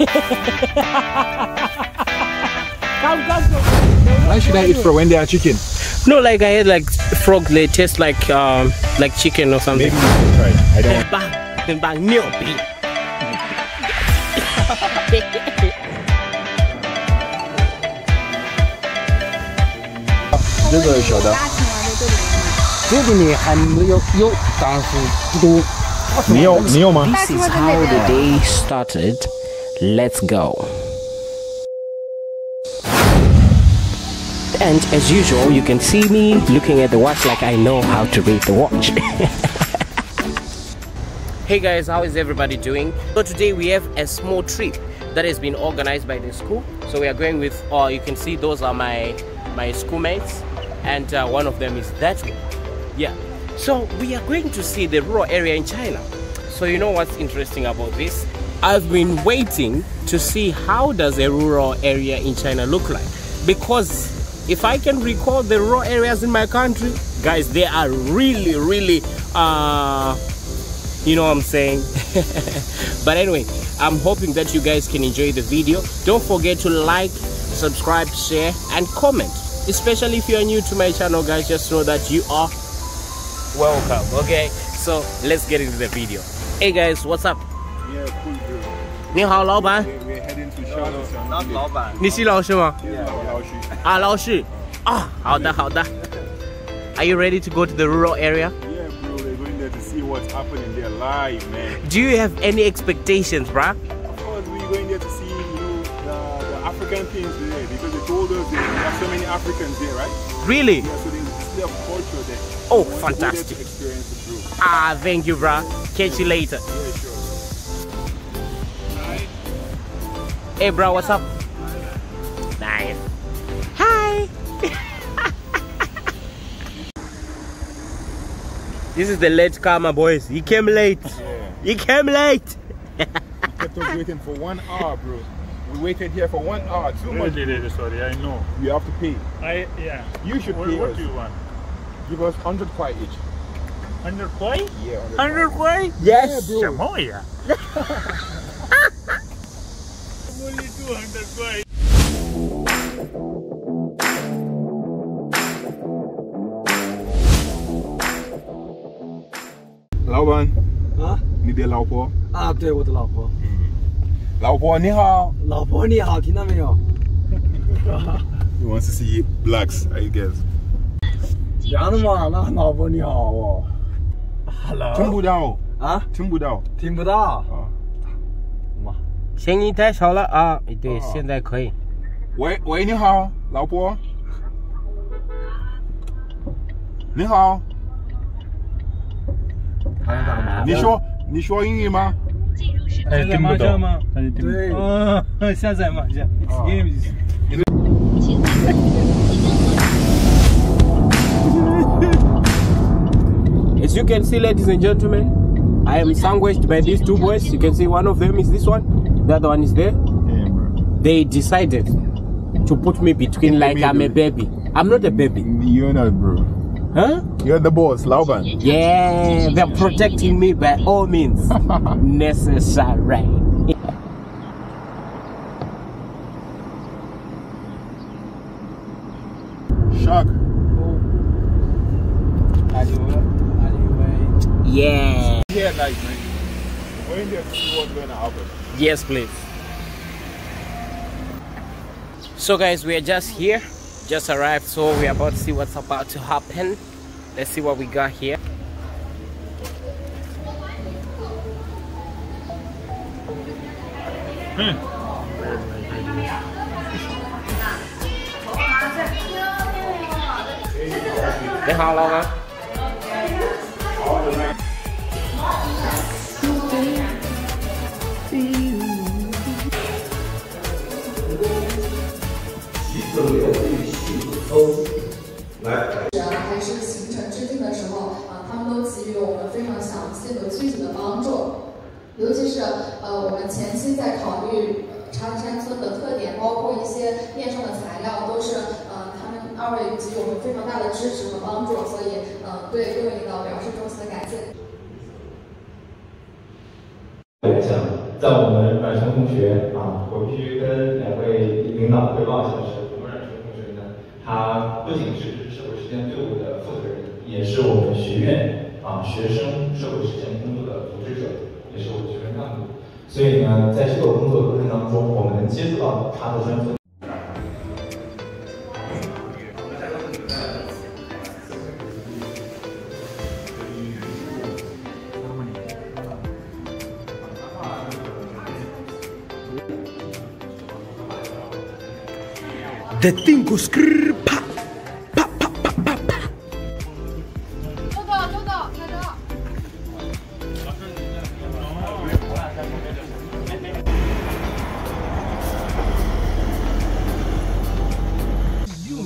Why should I eat frog when they are chicken? No, like I had like frog, they taste like um, like chicken or something. Maybe you should try it. I don't bang, bang, meal, This is short. This is how the day started Let's go. And as usual, you can see me looking at the watch like I know how to read the watch. hey guys, how is everybody doing? So today we have a small trip that has been organized by the school. So we are going with, or you can see those are my my schoolmates, and uh, one of them is that one. Yeah. So we are going to see the rural area in China. So you know what's interesting about this? I've been waiting to see how does a rural area in China look like because if I can recall the rural areas in my country, guys, they are really, really, uh, you know what I'm saying. but anyway, I'm hoping that you guys can enjoy the video. Don't forget to like, subscribe, share, and comment. Especially if you are new to my channel, guys, just know that you are welcome. Okay, so let's get into the video. Hey guys, what's up? Yeah, cool, bro. 你好，老板， We're heading to Shadow. 老板，你是老师吗？老师。啊，老师。啊，好的，好的。Are you ready to go to the rural area? Yeah, bro. We're going there to see what's happening there live, man. Do you have any expectations, bruh? Of course, we're going there to see, you know, the, the African things there because they told us there are so many Africans there, right? Really? Yeah, so there's a display of culture there. Oh, We want to go there fantastic. To experience it, bro. Ah, thank you, bruh. Catch you later. Yeah, sure. Hey, bro, what's up? Nice. Hi. this is the late comer, boys. He came late. Yeah. He came late. kept us waiting for one hour, bro. We waited here for one hour. Too much. Really, really sorry. I know. You have to pay. I yeah. You should What, pay what us. do you want? Give us 100 kwai each. Hundred koi? Yeah, 100 Hundred way? Yes, bro. Chamoya. 老板，啊，你的老婆？啊，对，我的老婆。老婆你好。老婆你好，听到没有？你 want to see blacks, I guess. 讲的嘛，那老婆你好哦。Hello。听不到。啊？听不到。听不到。啊。妈，声音太小了啊！对，哦现在可以。喂喂，你好，老婆。你好，他在干嘛？你说你说英语吗？哎，听不懂吗？对嗯，下载麻将。Game As you can see, ladies and gentlemen, I am sandwiched by these two boys. You can see one of them is this one, The other one is there. They decided to put me between like. I'm a baby. I'm not a baby. Mm, You're not, bro. Huh? You're the boss, Lauban. Yeah, they're protecting me by all means necessary. Shark. Yeah. Yeah, like, man. Going there to see what's going to happen. Yes, please. So, guys, we are just here, just arrived. So, we're about to see what's about to happen. Let's see what we got here. Hmm. How 和具体的帮助。尤其是呃，我们前期在考虑呃茶里山村的特点，包括一些面上的材料，都是呃他们二位给予我们非常大的支持和帮助，所以呃对各位领导表示衷心的感谢。在我们阮成同学啊，我必须跟两位领导汇报一下是，我们阮成同学呢，他不仅是社会实践队伍的负责人，也是我们学院啊学生社会实践工作的组织者，也是我们学生干部。所以呢，在这个工作过程当中，我们能接触到他的专注。The thing goes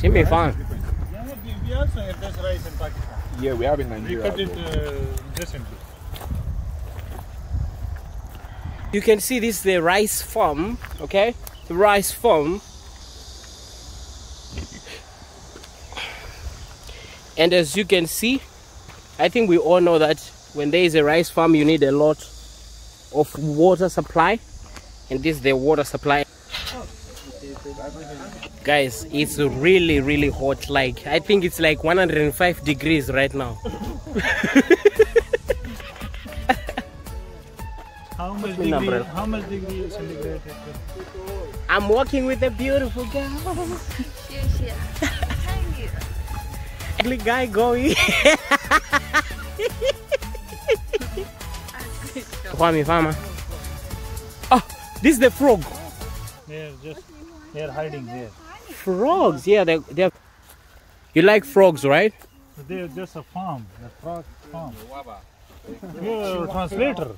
Should be fine. Yeah, we also have this rice in Pakistan. Yeah, we have in Nigeria. We cut it uh, recently. You can see this is the rice farm, okay? The rice farm. And as you can see, I think we all know that when there is a rice farm, you need a lot of water supply. And this is the water supply. Guys, it's really, really hot. Like, I think it's like 105 degrees right now. how, much degree, how much degree centigrade? I'm walking with a beautiful girl. Yes, yes. ugly guy going. Kwame farmer. Oh, this is the frog. They are hiding there. Frogs, yeah, they they. You like frogs, right? They're just a farm, The frog farm. You're a translator.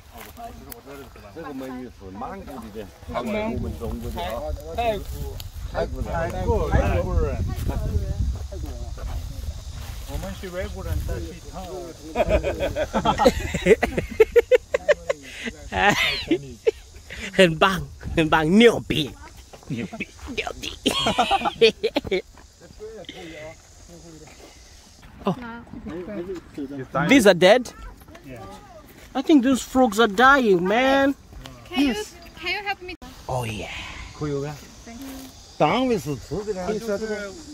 Hình bằng, hình bằng nhiều biển. 谷里的，泰国我们中国的啊，泰国泰国的。泰国泰国人。我们是外国人，但是他 Chinese. 很棒，很棒，牛逼，牛逼，牛逼。oh, these are dead. Yeah. I think those frogs are dying, man. Can you Can you help me? Oh yeah. 可以干。单位是吃的呢。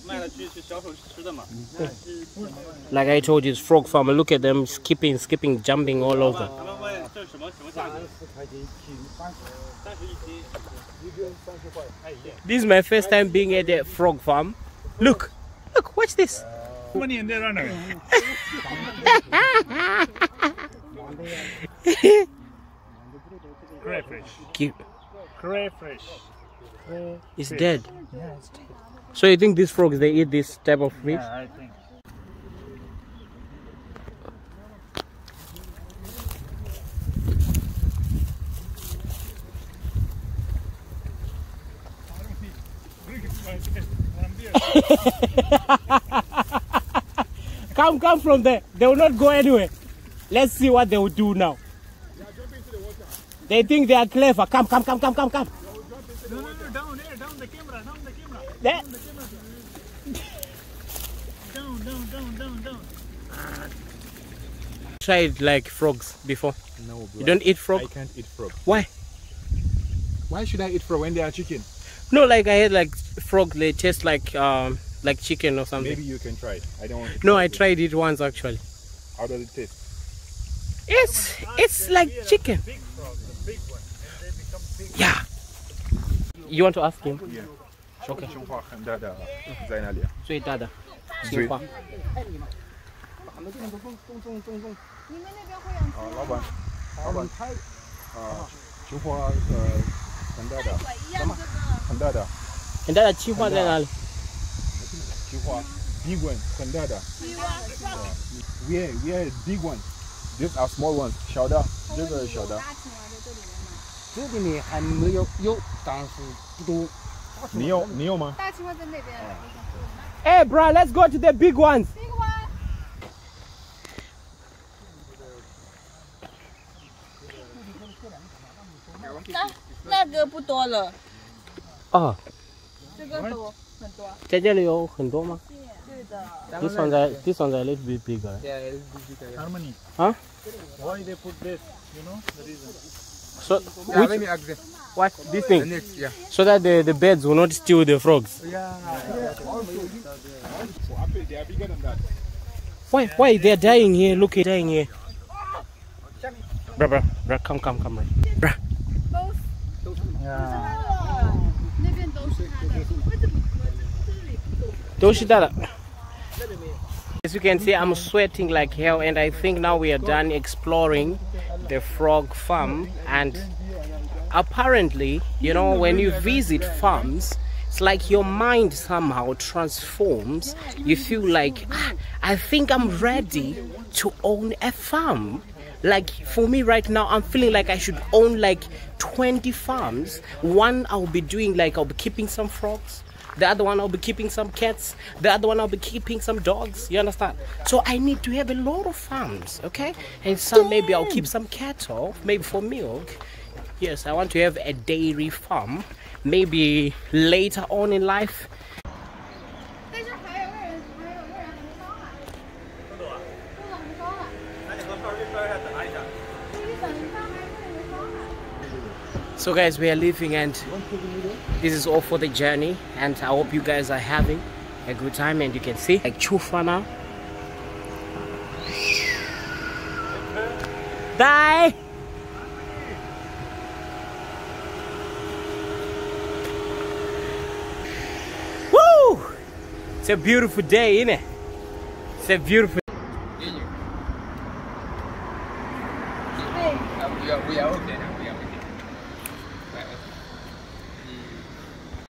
卖了去去销售吃的嘛。 Like I told you, it's frog farmer. Look at them skipping, skipping, jumping all over. 他们问这什么什么价格？三十一斤。 This is my first time being at a frog farm. Look, look, watch this. Money in there, runner. Crayfish. Cute. Crayfish. It's dead. So you think these frogs they eat this type of fish? Yeah, I think. Come, come from there. They will not go anywhere. Let's see what they will do now. They think they are clever. Come, come, come, come, come, come. No, no, no, down there, down the camera, down the camera. There. Down, down, down, down, down. Tried like frogs before. No, bro. You don't eat frog? I can't eat frog. Why? Why should I eat frog when they are chicken? No, like I had like frog. They taste like um like chicken or something. Maybe you can try it. I don't want to No, try I it. tried it once actually. How does it taste? It's it's like chicken. Big frog, the big one. And they become big. Yeah. You want to ask him? Yeah. Okay. 胸花很大的，在哪里啊？最大的最青花。啊，老板，老板，啊，胸花呃很大的，什么？ 很大的很大的青花在哪里？菊花，big one，很大的。We are we are big one. These are small ones，小的，这个小的。 这里面还没有有，但是不多。你有你有吗？大青蛙在那边。 Hey, bro, let's go to the big ones. Big one. 那那个不多了， 哦，这个多很多。在这里有很多吗对的。 ？This one's a, this one's a little bit bigger. Harmony. Huh? Why they put this? You know the reason. So, which, what? This thing? So that the, the birds will not steal the frogs. They are bigger than that. Why? Why? They're dying here. Look, they're dying here. Bruh, bruh, bruh, come, come, come, bruh. Bruh. 那 As you can see, I'm sweating like hell and I think now we are done exploring the frog farm. And apparently, you know, when you visit farms, it's like your mind somehow transforms. You feel like, ah, I think I'm ready to own a farm. Like for me right now i'm feeling like i should own like 20 farms. One i'll be doing like i'll be keeping some frogs. The other one I'll be keeping some cats. The other one I'll be keeping some dogs. You understand? So I need to have a lot of farms, okay? And some maybe I'll keep some cattle, maybe for milk. Yes, I want to have a dairy farm. Maybe later on in life. So guys, we are leaving and this is all for the journey and I hope you guys are having a good time and you can see like chufa now. Bye! Woo! It's a beautiful day, isn't it? It's a beautiful